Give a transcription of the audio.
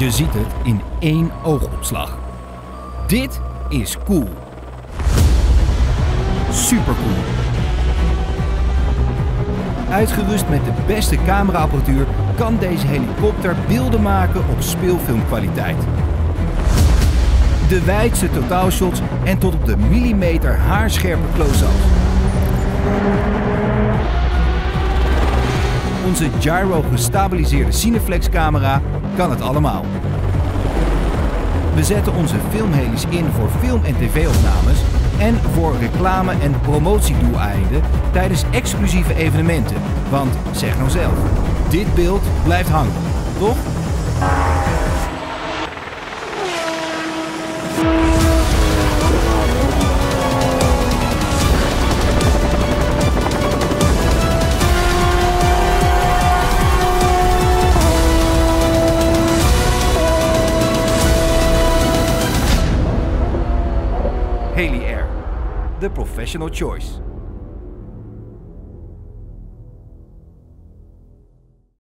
Je ziet het in één oogopslag. Dit is cool. Super cool. Uitgerust met de beste cameraapparatuur kan deze helikopter beelden maken op speelfilmkwaliteit. De wijdste totaalshots en tot op de millimeter haarscherpe close-ups. Onze gyro gestabiliseerde Cineflex camera kan het allemaal. We zetten onze filmhelis in voor film- en tv-opnames en voor reclame- en promotiedoeleinden tijdens exclusieve evenementen. Want zeg nou zelf, dit beeld blijft hangen, toch? Haley Air, the professional choice.